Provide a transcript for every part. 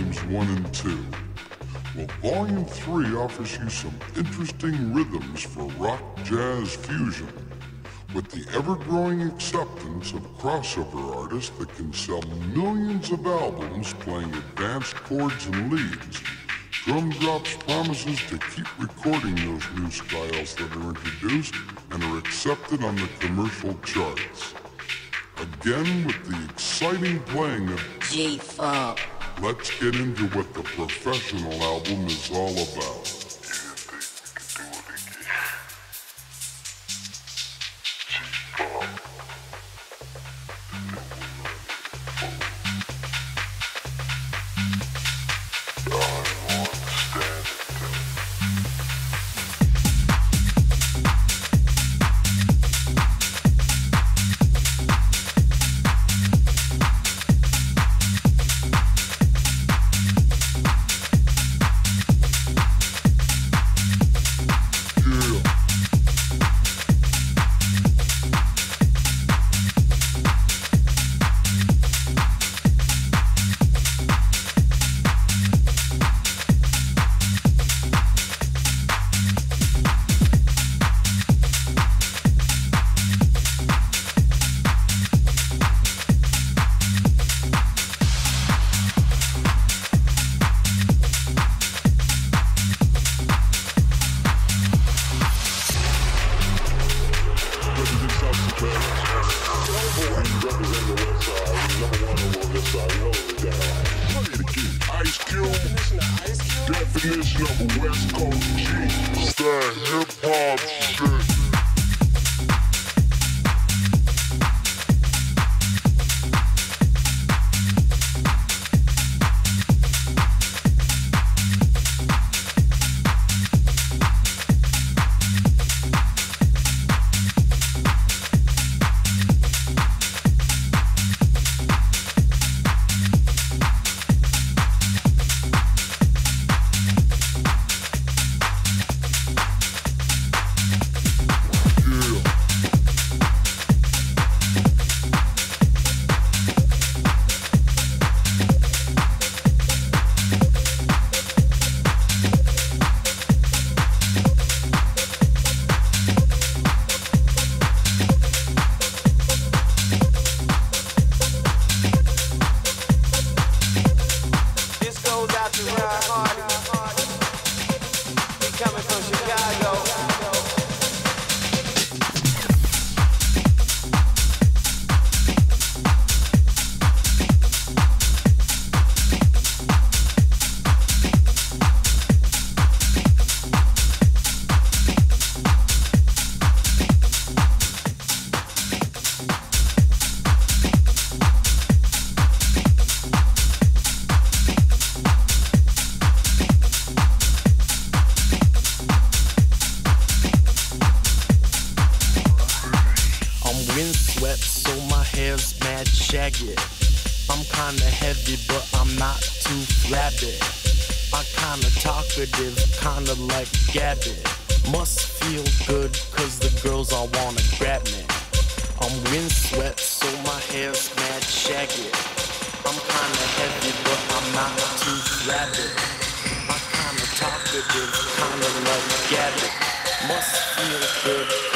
volumes 1 and 2. Well, volume 3 offers you some interesting rhythms for rock jazz fusion. With the ever-growing acceptance of crossover artists that can sell millions of albums playing advanced chords and leads, Drum Drops promises to keep recording those new styles that are introduced and are accepted on the commercial charts. Again with the exciting playing of G-Funk. Let's get into what the professional album is all about. Good.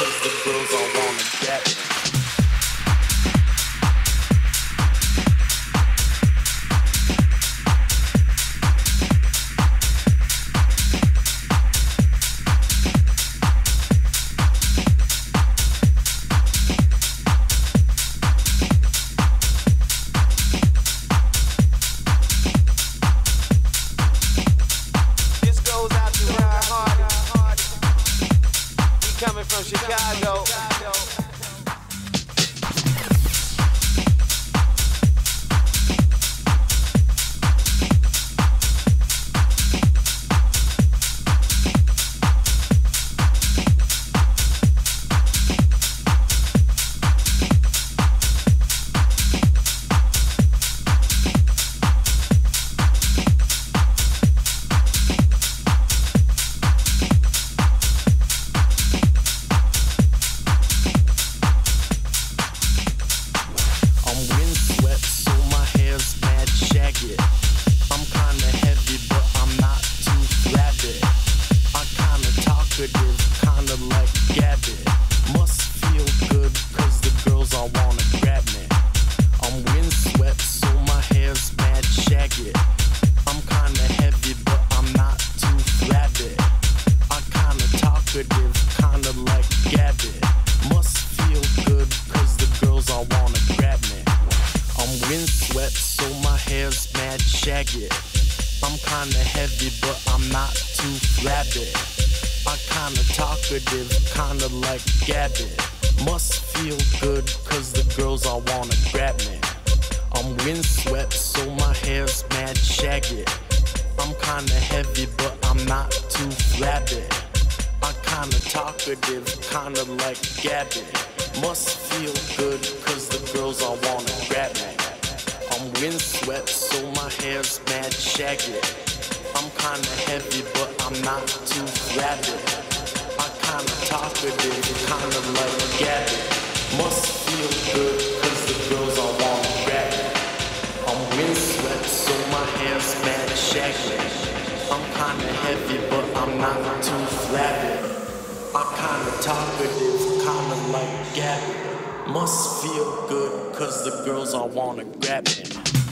I'm kinda heavy, but I'm not too flabby. I'm kinda talkative, kinda like Gabby. Must feel good, cause the girls all wanna grab me. I'm windswept, so my hair's mad shaggy. I'm kinda heavy, but I'm not too flabby. I'm kinda talkative, kinda like Gabby. Must feel good, I'm kinda heavy, but I'm not too flabby. I'm kinda talkative, kinda like Gabby. Must feel good, cause the girls all wanna grab me.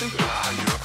How you.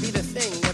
be the thing.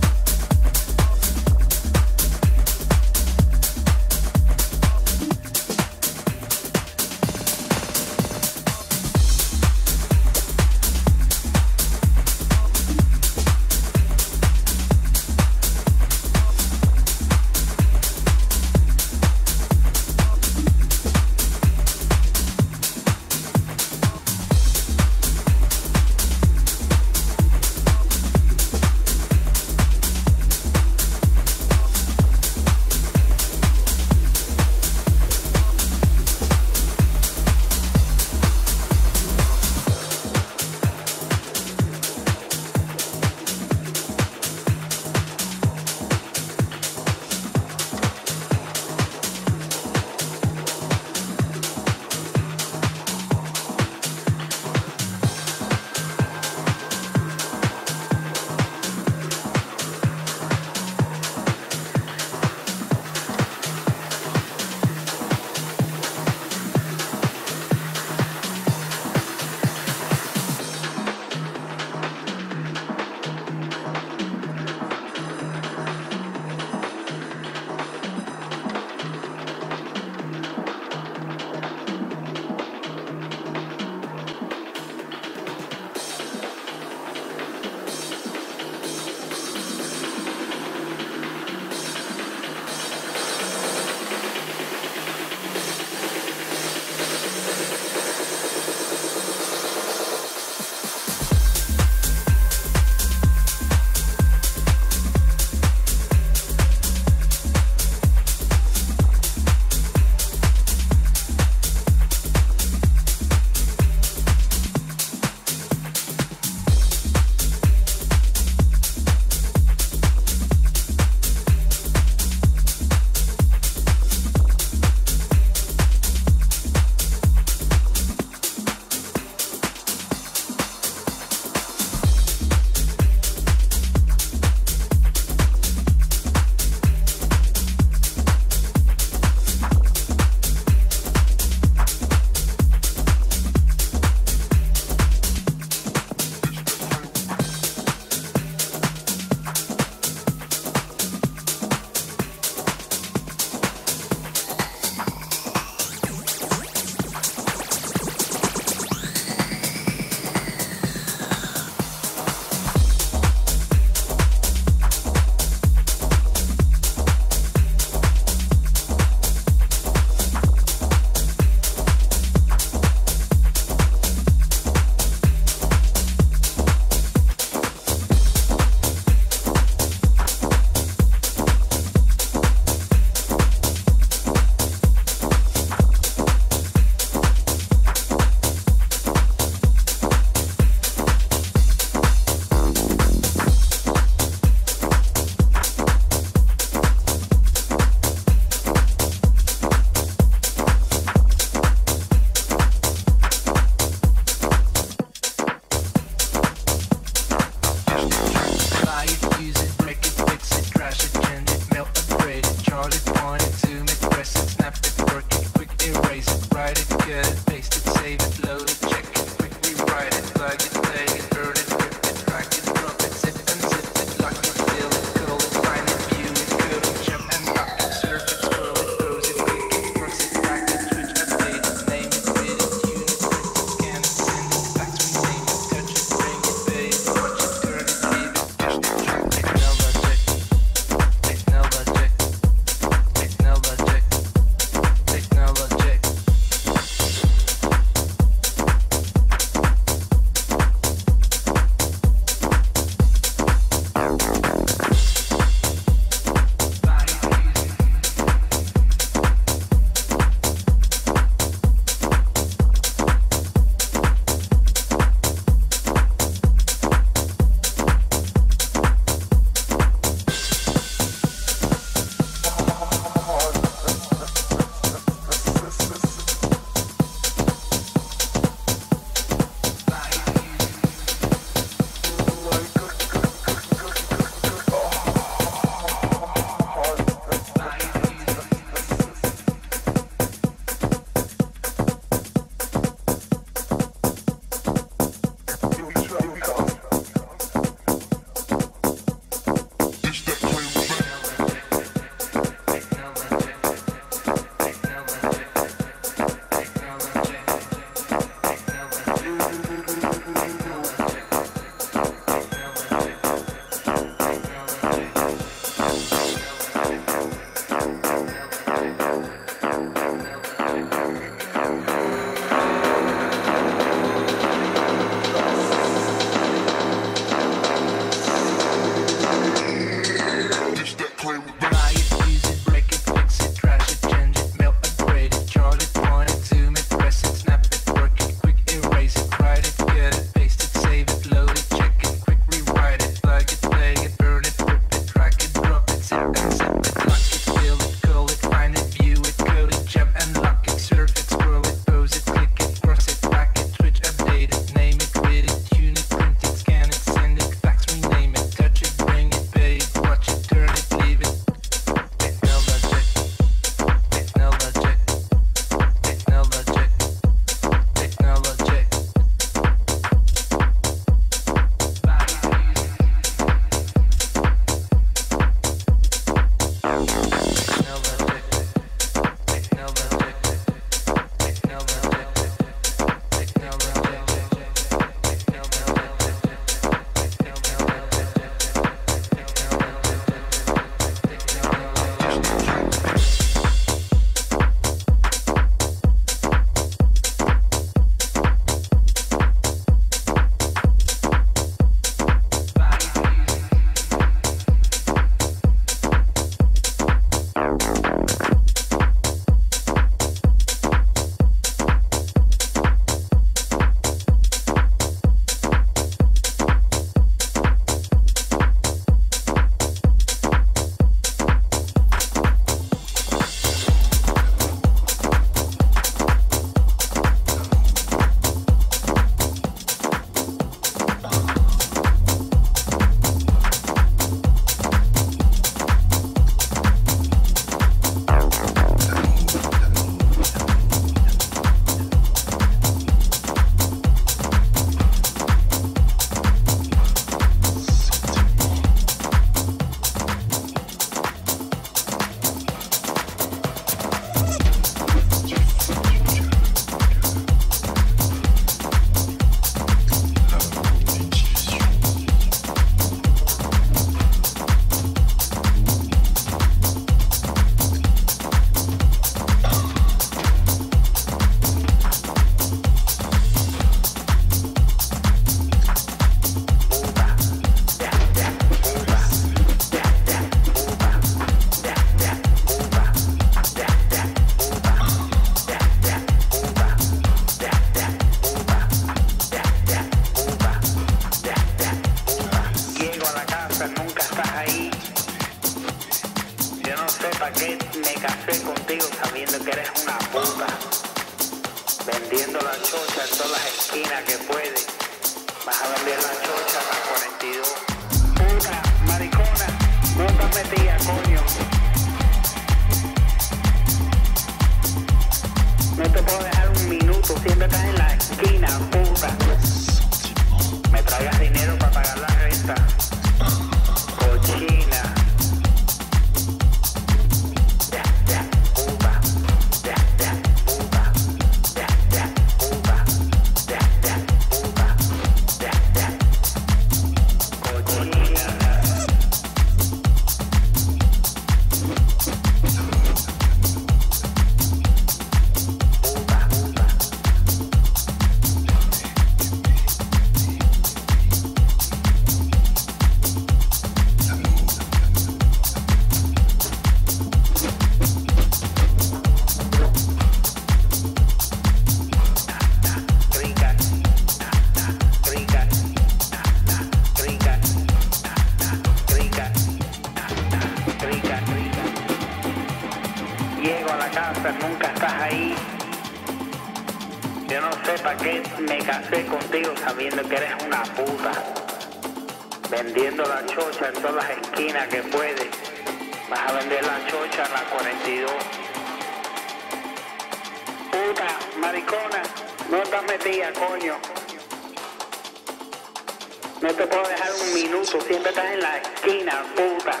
Te puedo dejar un minuto, siempre estás en la esquina, puta.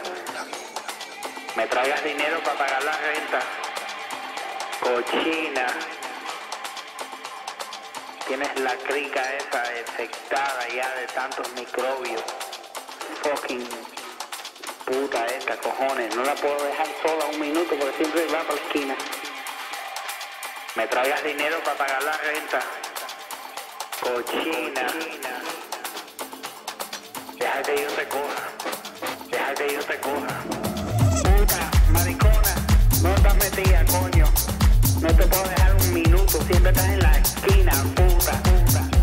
Me traigas dinero para pagar la renta. Cochina. Tienes la crica esa infectada ya de tantos microbios. Fucking puta esta, cojones. No la puedo dejar sola un minuto porque siempre va por la esquina. Me traigas dinero para pagar la renta. Cochina. Deja que yo te coja. Deja que yo te coja. Puta, maricona. No estás metida, coño. No te puedo dejar un minuto. Siempre estás en la esquina, puta, puta.